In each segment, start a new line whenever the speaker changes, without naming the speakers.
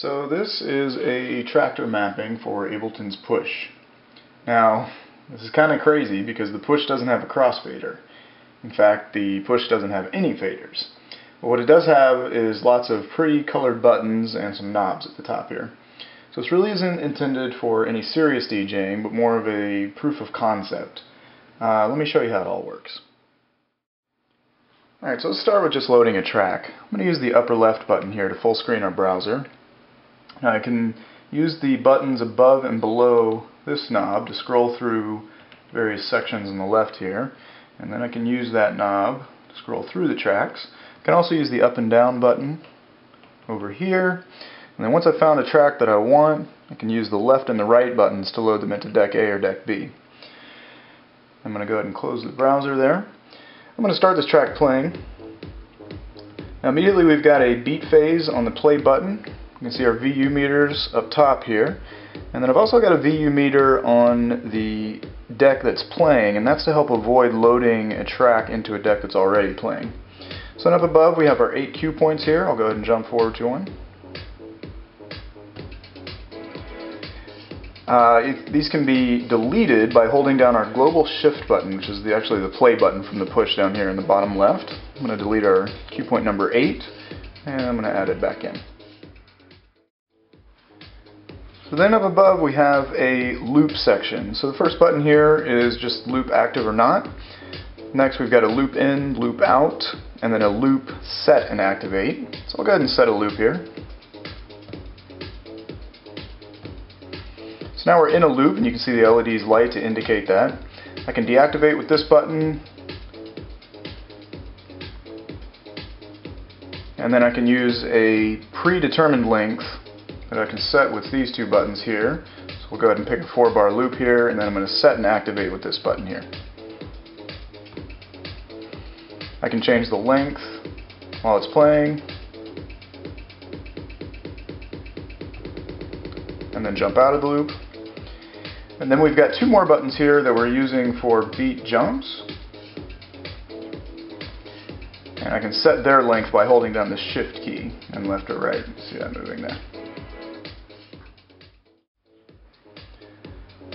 So this is a Traktor mapping for Ableton's push. Now, this is kind of crazy because the push doesn't have a crossfader. In fact, the push doesn't have any faders. But what it does have is lots of pretty colored buttons and some knobs at the top here. So this really isn't intended for any serious DJing, but more of a proof of concept. Uh, let me show you how it all works. Alright, so let's start with just loading a track. I'm going to use the upper left button here to full screen our browser. Now I can use the buttons above and below this knob to scroll through various sections on the left here. And then I can use that knob to scroll through the tracks. I can also use the up and down button over here. And then once I've found a track that I want, I can use the left and the right buttons to load them into deck A or deck B. I'm going to go ahead and close the browser there. I'm going to start this track playing. Now immediately we've got a beat phase on the play button you can see our VU meters up top here. And then I've also got a VU meter on the deck that's playing, and that's to help avoid loading a track into a deck that's already playing. So up above we have our 8 cue points here. I'll go ahead and jump forward to one. Uh, it, these can be deleted by holding down our global shift button, which is the, actually the play button from the push down here in the bottom left. I'm going to delete our cue point number 8, and I'm going to add it back in. So then up above we have a loop section. So the first button here is just loop active or not. Next we've got a loop in, loop out, and then a loop set and activate. So I'll go ahead and set a loop here. So now we're in a loop and you can see the LEDs light to indicate that. I can deactivate with this button. And then I can use a predetermined length that I can set with these two buttons here. So we'll go ahead and pick a four bar loop here and then I'm going to set and activate with this button here. I can change the length while it's playing and then jump out of the loop. And then we've got two more buttons here that we're using for beat jumps. And I can set their length by holding down the shift key and left or right. See that moving there.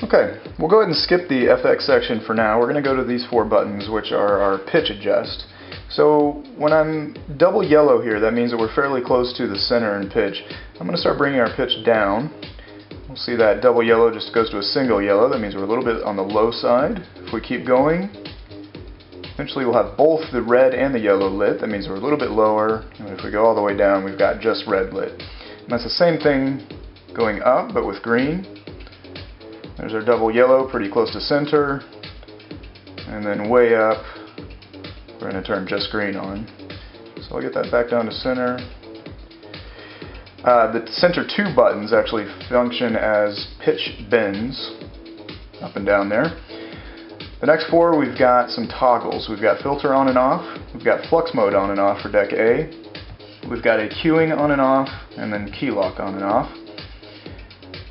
Okay, we'll go ahead and skip the FX section for now. We're going to go to these four buttons, which are our pitch adjust. So when I'm double yellow here, that means that we're fairly close to the center in pitch. I'm going to start bringing our pitch down. We'll see that double yellow just goes to a single yellow. That means we're a little bit on the low side. If we keep going, eventually we'll have both the red and the yellow lit. That means we're a little bit lower. And if we go all the way down, we've got just red lit. And that's the same thing going up, but with green. There's our double yellow, pretty close to center. And then way up, we're going to turn just green on. So I'll get that back down to center. Uh, the center two buttons actually function as pitch bends up and down there. The next four, we've got some toggles. We've got filter on and off. We've got flux mode on and off for deck A. We've got a cueing on and off, and then key lock on and off.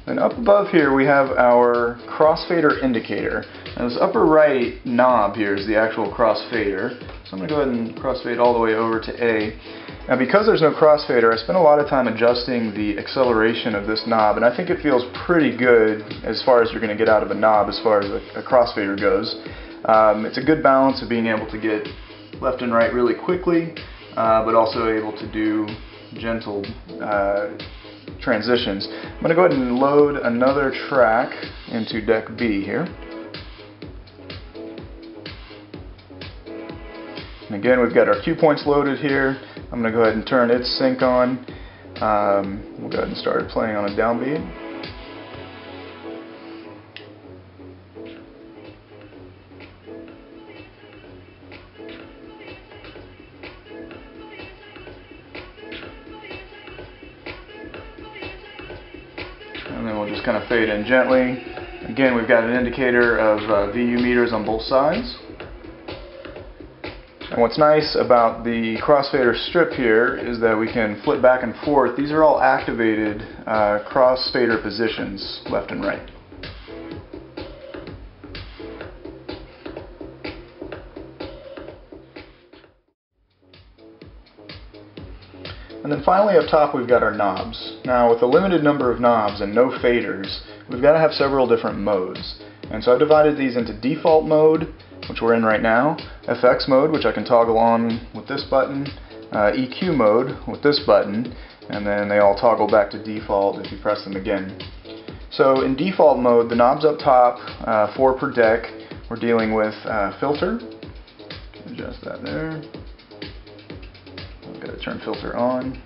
And up above here we have our crossfader indicator. Now this upper right knob here is the actual crossfader. So I'm going to go ahead and crossfade all the way over to A. Now because there's no crossfader, I spent a lot of time adjusting the acceleration of this knob, and I think it feels pretty good as far as you're going to get out of a knob as far as a, a crossfader goes. Um, it's a good balance of being able to get left and right really quickly, uh, but also able to do gentle uh, transitions. I'm going to go ahead and load another track into deck B here. And again, we've got our cue points loaded here. I'm going to go ahead and turn its sync on. Um, we'll go ahead and start playing on a downbeat. Kind of fade in gently. Again, we've got an indicator of uh, VU meters on both sides. And what's nice about the crossfader strip here is that we can flip back and forth. These are all activated uh, crossfader positions, left and right. Finally up top we've got our knobs. Now with a limited number of knobs and no faders, we've got to have several different modes. And so I've divided these into default mode, which we're in right now, FX mode, which I can toggle on with this button, uh, EQ mode with this button, and then they all toggle back to default if you press them again. So in default mode, the knobs up top, uh, four per deck, we're dealing with uh, filter. Adjust that there. I've got to turn filter on.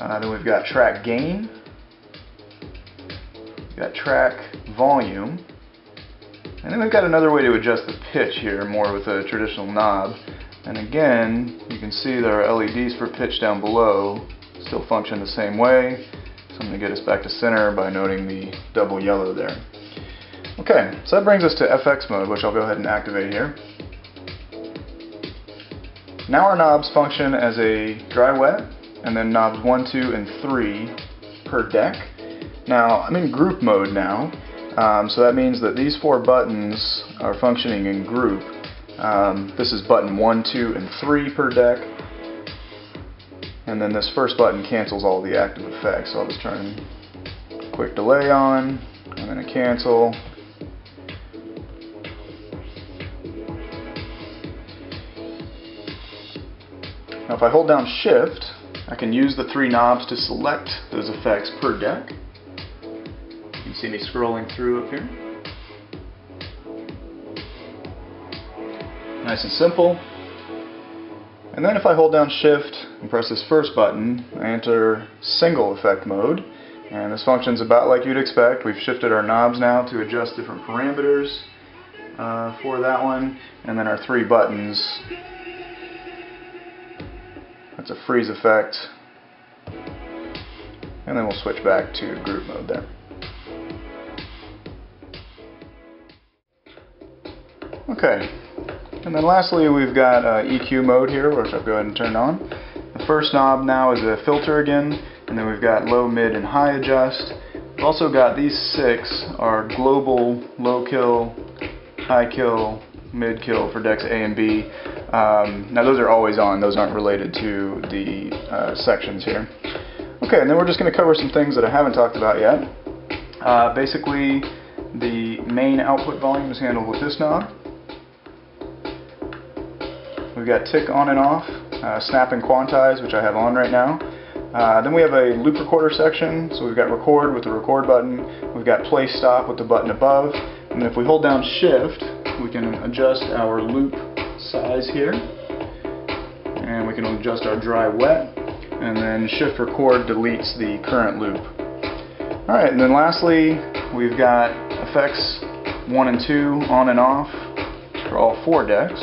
Uh, then we've got track gain. We've got track volume. And then we've got another way to adjust the pitch here, more with a traditional knob. And again, you can see there are LEDs for pitch down below, still function the same way. So I'm going to get us back to center by noting the double yellow there. Okay, so that brings us to FX mode, which I'll go ahead and activate here. Now our knobs function as a dry wet, and then knobs 1, 2, and 3 per deck. Now, I'm in group mode now, um, so that means that these four buttons are functioning in group. Um, this is button 1, 2, and 3 per deck. And then this first button cancels all the active effects. So I'll just turn quick delay on, and then a cancel. Now if I hold down shift, I can use the three knobs to select those effects per deck. You can see me scrolling through up here. Nice and simple. And then if I hold down shift and press this first button, I enter single effect mode. And this functions about like you'd expect. We've shifted our knobs now to adjust different parameters uh, for that one. And then our three buttons. That's a freeze effect. And then we'll switch back to group mode there. Okay, and then lastly, we've got uh, EQ mode here, which I'll go ahead and turn on. The first knob now is a filter again, and then we've got low, mid, and high adjust. We've also got these six are global low kill, high kill, mid kill for decks A and B. Um, now those are always on, those aren't related to the uh, sections here. Okay, and then we're just going to cover some things that I haven't talked about yet. Uh, basically, the main output volume is handled with this knob. We've got tick on and off, uh, snap and quantize, which I have on right now. Uh, then we have a loop recorder section, so we've got record with the record button, we've got play stop with the button above, and if we hold down shift, we can adjust our loop size here, and we can adjust our dry wet, and then shift record deletes the current loop. Alright, and then lastly, we've got effects 1 and 2 on and off for all four decks.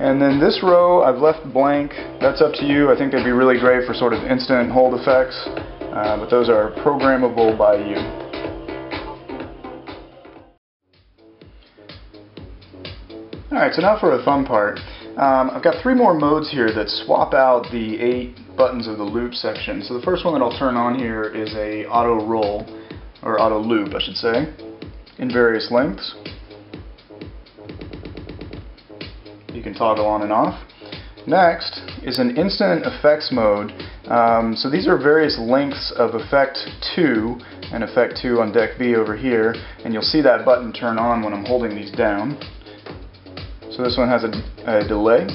And then this row I've left blank. That's up to you. I think they'd be really great for sort of instant hold effects, uh, but those are programmable by you. Alright, so now for the fun part. Um, I've got three more modes here that swap out the eight buttons of the loop section. So the first one that I'll turn on here is a auto roll, or auto loop I should say, in various lengths. you can toggle on and off. Next is an instant effects mode. Um, so these are various lengths of effect 2 and effect 2 on deck B over here and you'll see that button turn on when I'm holding these down. So this one has a, a delay.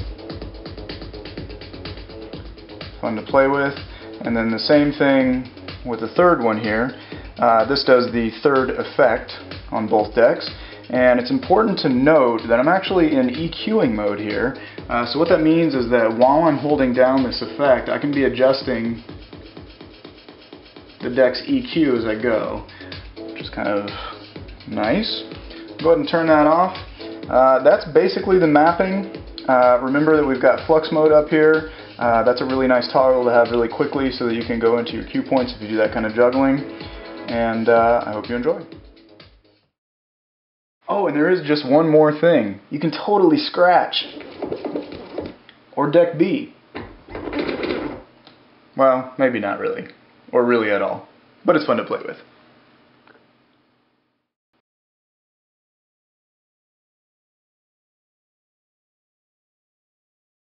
Fun to play with. And then the same thing with the third one here. Uh, this does the third effect on both decks. And it's important to note that I'm actually in EQing mode here. Uh, so what that means is that while I'm holding down this effect, I can be adjusting the deck's EQ as I go, which is kind of nice. Go ahead and turn that off. Uh, that's basically the mapping. Uh, remember that we've got flux mode up here. Uh, that's a really nice toggle to have really quickly so that you can go into your cue points if you do that kind of juggling. And uh, I hope you enjoy. Oh, and there is just one more thing. You can totally scratch. Or deck B. Well, maybe not really. Or really at all. But it's fun to play with.